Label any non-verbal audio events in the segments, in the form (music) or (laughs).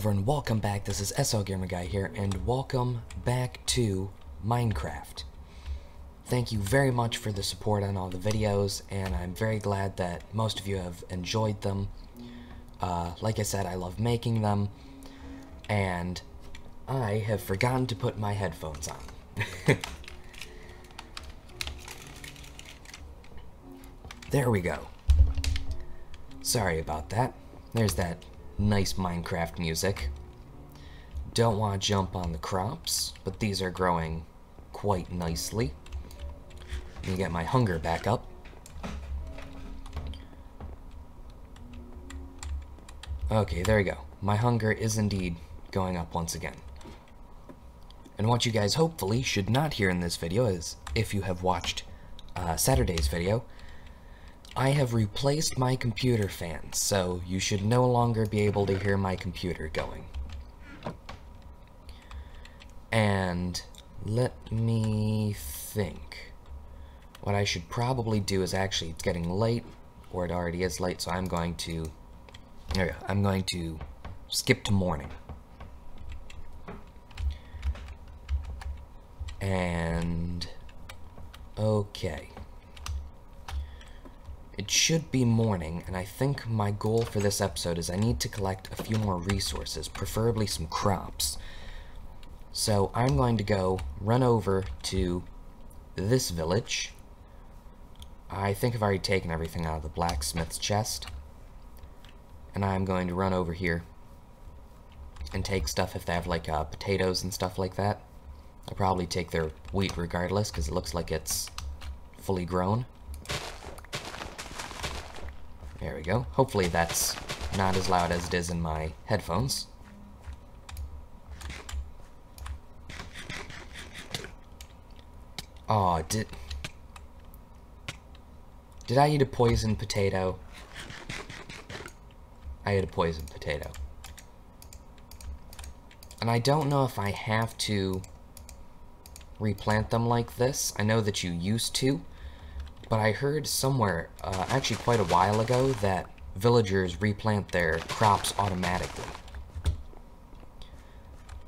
everyone, welcome back. This is SL Gamer Guy here, and welcome back to Minecraft. Thank you very much for the support on all the videos, and I'm very glad that most of you have enjoyed them. Uh, like I said, I love making them, and I have forgotten to put my headphones on. (laughs) there we go. Sorry about that. There's that nice Minecraft music. Don't want to jump on the crops, but these are growing quite nicely. Let me get my hunger back up. Okay, there we go. My hunger is indeed going up once again. And what you guys hopefully should not hear in this video is, if you have watched uh, Saturday's video, I have replaced my computer fan, so you should no longer be able to hear my computer going. And let me think. What I should probably do is actually, it's getting late, or it already is late, so I'm going to, there we go, I'm going to skip to morning. And, okay. It should be morning, and I think my goal for this episode is I need to collect a few more resources, preferably some crops. So I'm going to go run over to this village. I think I've already taken everything out of the blacksmith's chest. And I'm going to run over here and take stuff if they have like uh, potatoes and stuff like that. I'll probably take their wheat regardless because it looks like it's fully grown. There we go. Hopefully that's not as loud as it is in my headphones. Oh, did... Did I eat a poisoned potato? I ate a poisoned potato. And I don't know if I have to replant them like this. I know that you used to, but I heard somewhere, uh, actually quite a while ago, that villagers replant their crops automatically.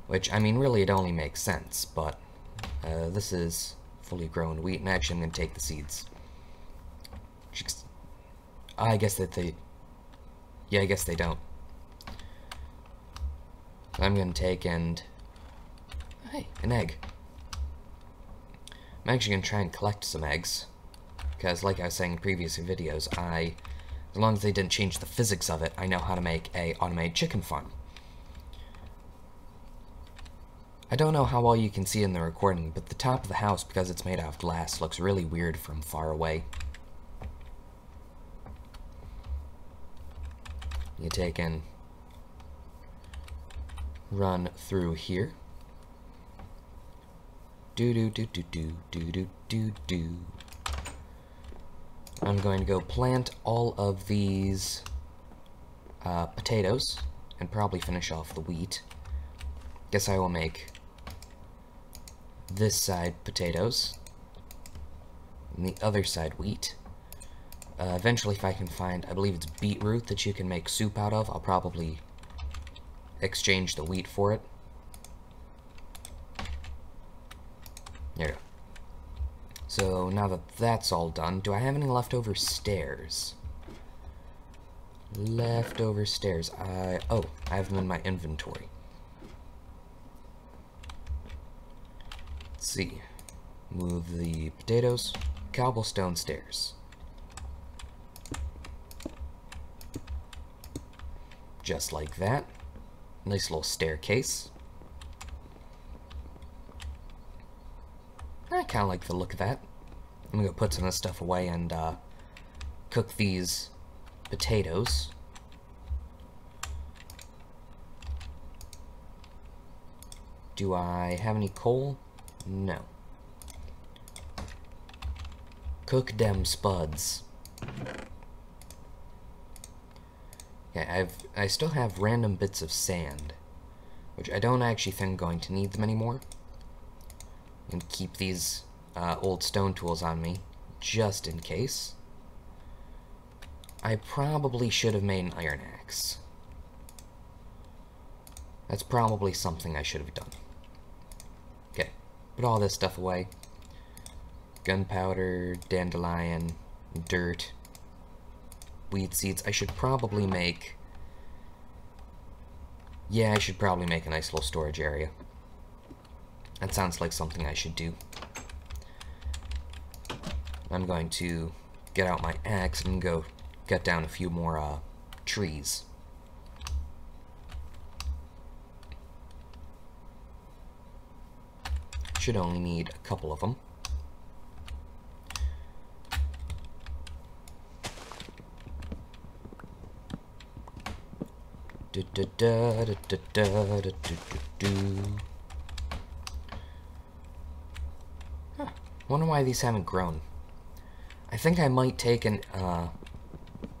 Which, I mean, really it only makes sense, but uh, this is fully grown wheat, and actually I'm going to take the seeds. I guess that they... Yeah, I guess they don't. I'm going to take and... Hey, an egg. I'm actually going to try and collect some eggs because like I was saying in previous videos, I, as long as they didn't change the physics of it, I know how to make a automated chicken farm. I don't know how well you can see in the recording, but the top of the house, because it's made out of glass, looks really weird from far away. You take and run through here. Do do do do do do do do do. I'm going to go plant all of these uh, potatoes and probably finish off the wheat. Guess I will make this side potatoes and the other side wheat. Uh, eventually, if I can find, I believe it's beetroot that you can make soup out of, I'll probably exchange the wheat for it. There. So now that that's all done, do I have any leftover stairs? Leftover stairs. I oh, I have them in my inventory. Let's see. Move the potatoes. Cobblestone stairs. Just like that. Nice little staircase. I kind of like the look of that. I'm gonna put some of this stuff away and uh, cook these potatoes. Do I have any coal? No. Cook dem spuds. Yeah, I've I still have random bits of sand, which I don't actually think I'm going to need them anymore and keep these uh, old stone tools on me, just in case. I probably should have made an iron axe. That's probably something I should have done. Okay, put all this stuff away. Gunpowder, dandelion, dirt, weed seeds. I should probably make... Yeah, I should probably make a nice little storage area. That sounds like something I should do. I'm going to get out my axe and go cut down a few more uh, trees. Should only need a couple of them. Da, da, da, da, da, da, da, da, Huh. Wonder why these haven't grown. I think I might take and uh,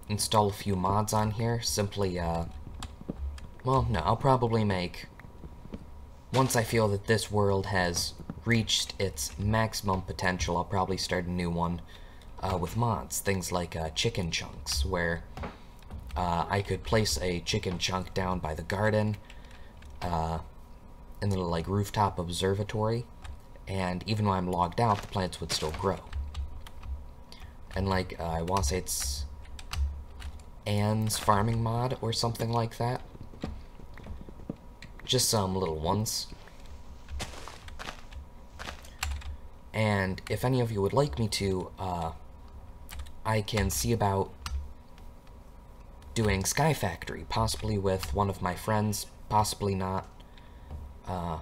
install a few mods on here. Simply, uh, well, no, I'll probably make once I feel that this world has reached its maximum potential. I'll probably start a new one uh, with mods, things like uh, chicken chunks, where uh, I could place a chicken chunk down by the garden, uh, in the like rooftop observatory, and even when I'm logged out, the plants would still grow. And like, uh, I want to say it's Anne's farming mod or something like that. Just some little ones. And if any of you would like me to, uh, I can see about doing Sky Factory, possibly with one of my friends, possibly not. Uh,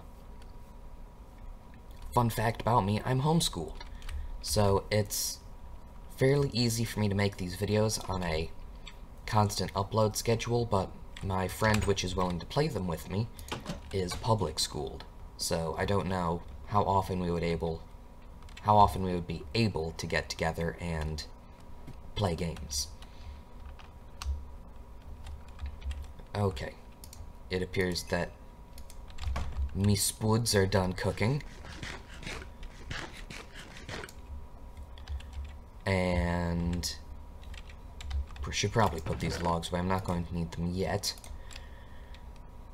fun fact about me, I'm homeschooled. So it's fairly easy for me to make these videos on a constant upload schedule, but my friend which is willing to play them with me is public schooled. So I don't know how often we would able how often we would be able to get together and play games. Okay. It appears that me spuds are done cooking. And we should probably put these logs away. I'm not going to need them yet.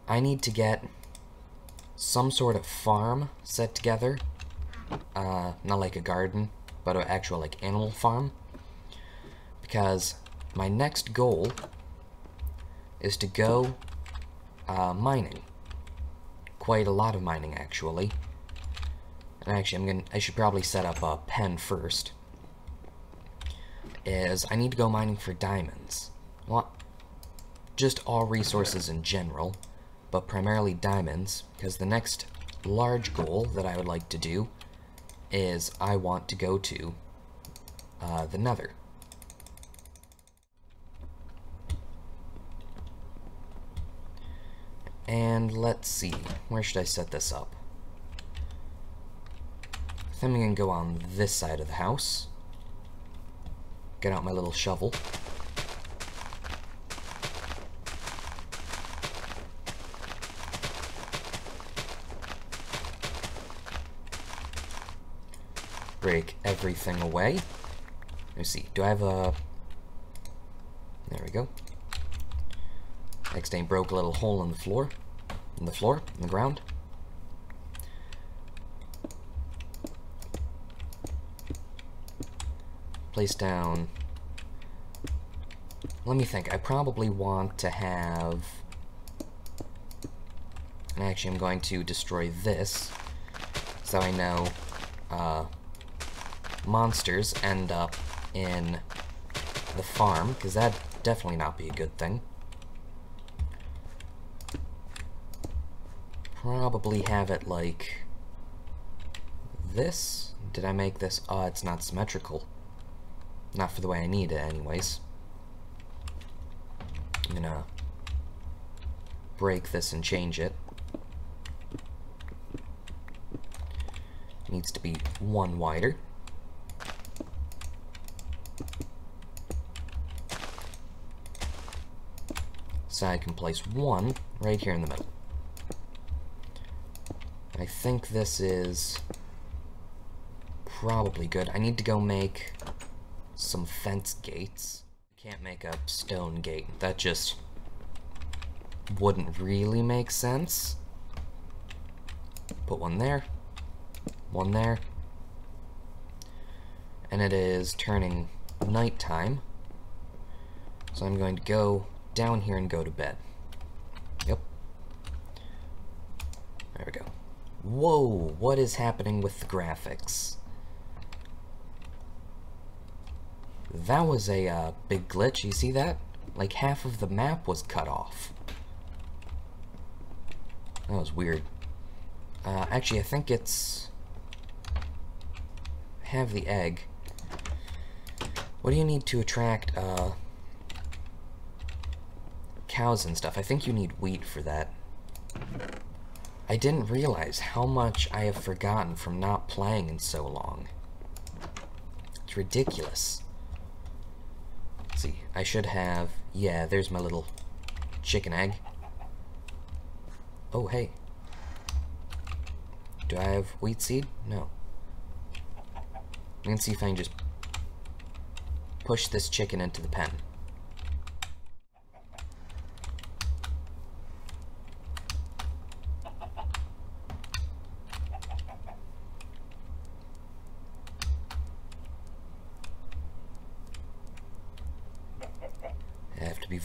I need to get some sort of farm set together. Uh, not like a garden, but an actual like animal farm. Because my next goal is to go uh, mining. Quite a lot of mining, actually. And actually, I'm gonna. I should probably set up a pen first. Is I need to go mining for diamonds. Well, just all resources in general, but primarily diamonds, because the next large goal that I would like to do is I want to go to uh, the Nether. And let's see, where should I set this up? I think I'm going to go on this side of the house. Get out my little shovel. Break everything away. Let me see, do I have a... There we go. Thing broke a little hole in the floor. In the floor, in the ground. Place down... Let me think, I probably want to have... And actually I'm going to destroy this, so I know uh, monsters end up in the farm, because that'd definitely not be a good thing. probably have it like this. Did I make this? Oh, it's not symmetrical. Not for the way I need it, anyways. I'm gonna break this and change it. it needs to be one wider. So I can place one right here in the middle. I think this is probably good. I need to go make some fence gates. Can't make a stone gate. That just wouldn't really make sense. Put one there, one there, and it is turning nighttime. So I'm going to go down here and go to bed. Yep. There we go. Whoa, what is happening with the graphics? That was a uh, big glitch, you see that? Like half of the map was cut off. That was weird. Uh, actually, I think it's... Have the egg. What do you need to attract, uh... Cows and stuff? I think you need wheat for that. I didn't realize how much I have forgotten from not playing in so long. It's ridiculous. Let's see, I should have... Yeah, there's my little chicken egg. Oh, hey. Do I have wheat seed? No. Let's see if I can just push this chicken into the pen.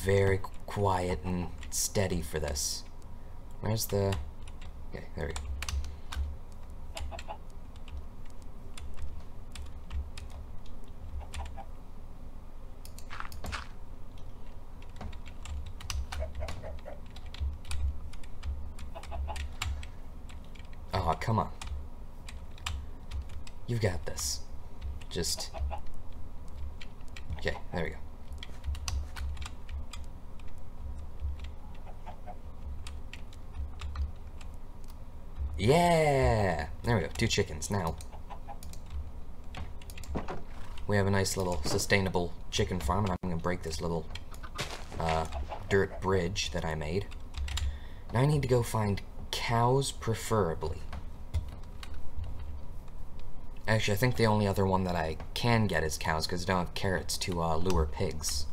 Very quiet and steady for this. Where's the... Okay, there we go. Oh, come on. You've got this. Just... Okay, there we go. Yeah! There we go, two chickens now. We have a nice little sustainable chicken farm, and I'm going to break this little uh, dirt bridge that I made. Now I need to go find cows, preferably. Actually, I think the only other one that I can get is cows, because I don't have carrots to uh, lure pigs.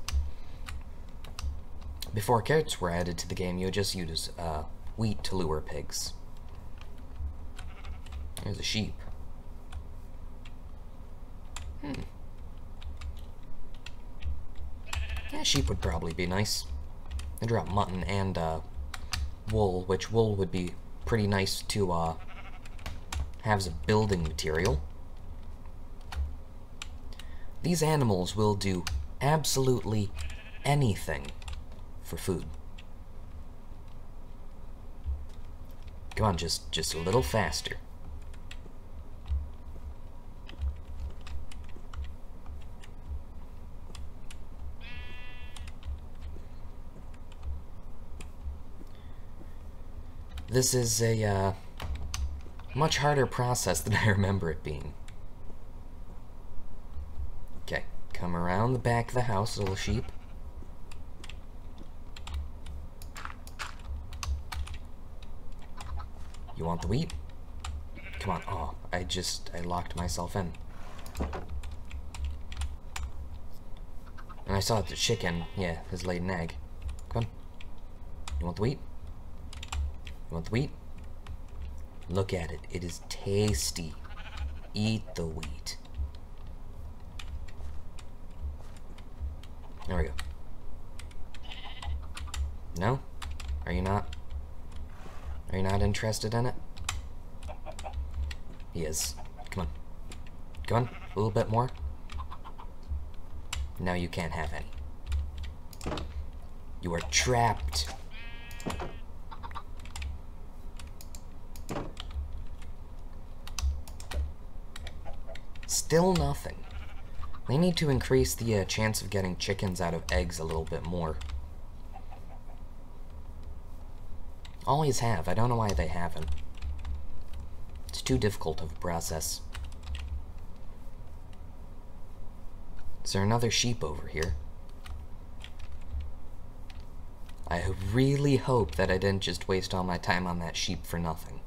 Before carrots were added to the game, you would just use uh, wheat to lure pigs. There's a sheep. Hmm. Yeah, sheep would probably be nice. I drop mutton and uh, wool, which wool would be pretty nice to uh, have as a building material. These animals will do absolutely anything for food. Come on, just just a little faster. This is a uh, much harder process than (laughs) I remember it being. Okay, come around the back of the house, little sheep. You want the wheat? Come on. Oh, I just, I locked myself in. And I saw the chicken, yeah, has laid an egg. Come on. You want the wheat? You want the wheat? Look at it. It is tasty. Eat the wheat. There we go. No? Are you not? Are you not interested in it? He is. Come on. Come on. A little bit more. No, you can't have any. You are trapped. Still nothing. They need to increase the uh, chance of getting chickens out of eggs a little bit more. Always have. I don't know why they haven't. It's too difficult of a process. Is there another sheep over here? I really hope that I didn't just waste all my time on that sheep for nothing.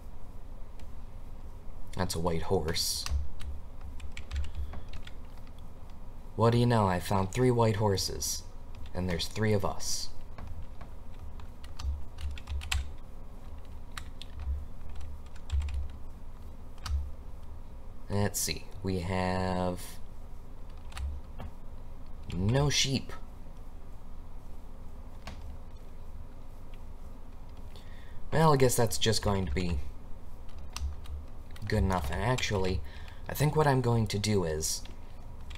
That's a white horse. What do you know? I found three white horses, and there's three of us. Let's see. We have no sheep. Well, I guess that's just going to be good enough. And actually, I think what I'm going to do is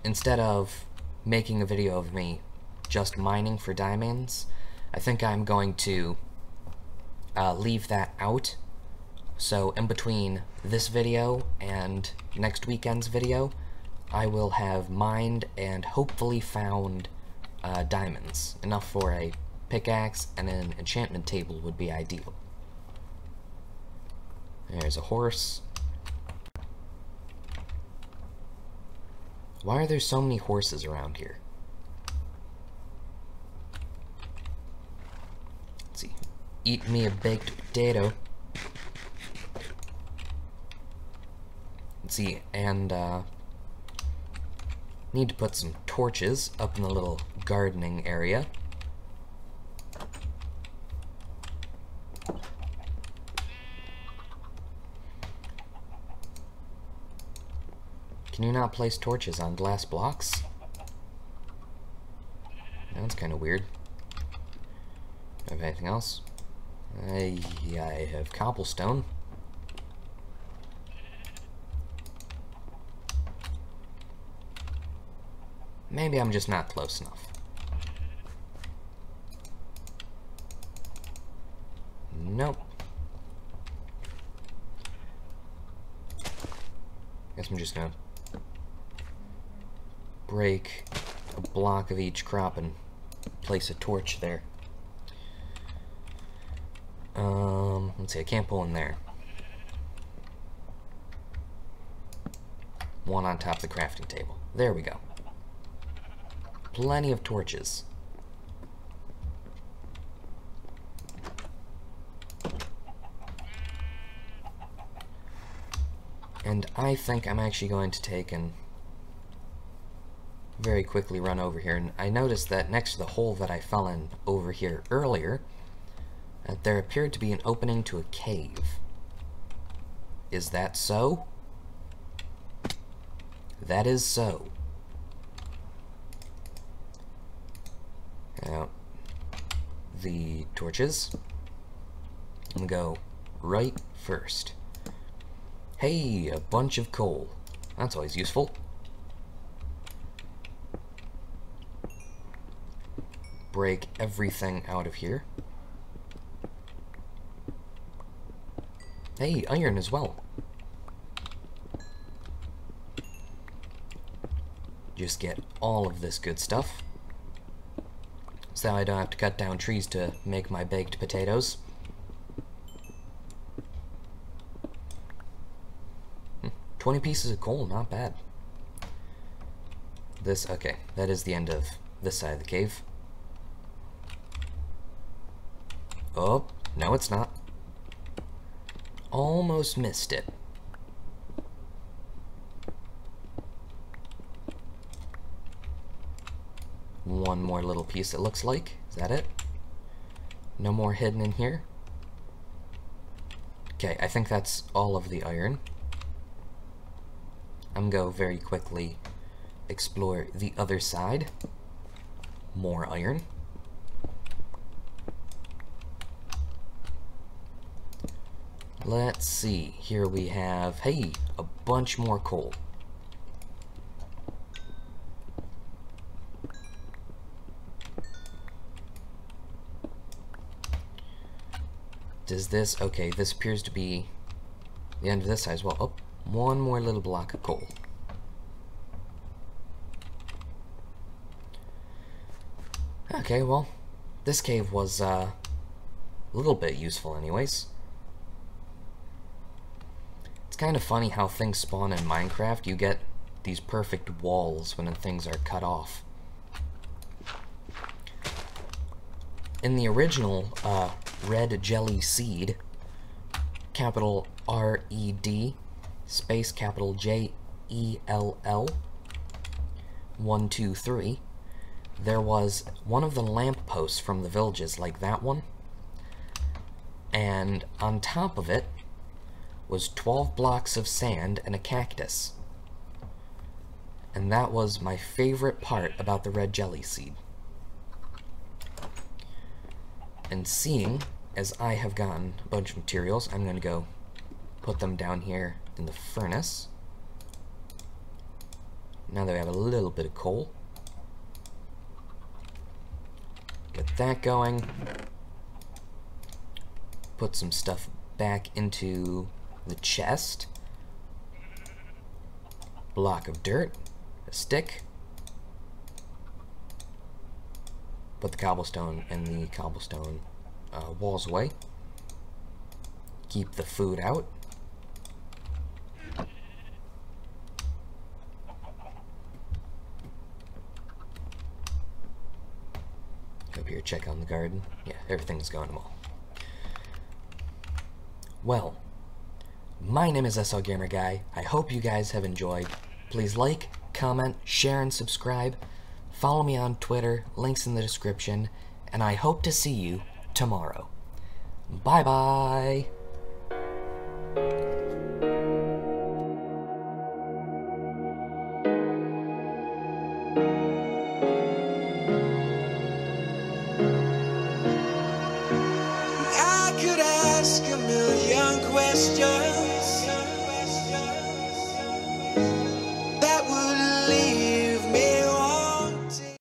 instead of making a video of me just mining for diamonds, I think I'm going to uh, leave that out. So in between this video and next weekend's video, I will have mined and hopefully found uh, diamonds. Enough for a pickaxe and an enchantment table would be ideal. There's a horse. Why are there so many horses around here? Let's see. Eat me a baked potato. Let's see, and, uh, need to put some torches up in the little gardening area. Can you not place torches on glass blocks? That's kind of weird. Have anything else? I, I have cobblestone. Maybe I'm just not close enough. Nope. Guess I'm just gonna break a block of each crop and place a torch there. Um, let's see, I can't pull in there. One on top of the crafting table. There we go. Plenty of torches. And I think I'm actually going to take and very quickly run over here. And I noticed that next to the hole that I fell in over here earlier, that there appeared to be an opening to a cave. Is that so? That is so. Now, the torches. Gonna go right first. Hey, a bunch of coal. That's always useful. Break everything out of here. Hey, iron as well. Just get all of this good stuff. So I don't have to cut down trees to make my baked potatoes. Hmm, 20 pieces of coal, not bad. This, okay, that is the end of this side of the cave. Oh, no it's not. Almost missed it. One more little piece it looks like. Is that it? No more hidden in here? Okay, I think that's all of the iron. I'm gonna go very quickly explore the other side. More iron. Let's see. Here we have, hey, a bunch more coal. Does this, okay, this appears to be the end of this side as well. Oh, one more little block of coal. Okay, well, this cave was uh, a little bit useful anyways. It's kind of funny how things spawn in Minecraft. You get these perfect walls when things are cut off. In the original uh, Red Jelly Seed, capital R-E-D, space capital J-E-L-L, 1, 2, 3, there was one of the lamp posts from the villages, like that one, and on top of it was 12 blocks of sand and a cactus. And that was my favorite part about the red jelly seed. And seeing as I have gotten a bunch of materials, I'm going to go put them down here in the furnace. Now that we have a little bit of coal. Get that going. Put some stuff back into the chest. Block of dirt. A stick. Put the cobblestone and the cobblestone uh, walls away. Keep the food out. Up here, check on the garden. Yeah, everything's going well. Well, my name is SL Gamer Guy. I hope you guys have enjoyed. Please like, comment, share, and subscribe. Follow me on Twitter, links in the description, and I hope to see you tomorrow. Bye bye.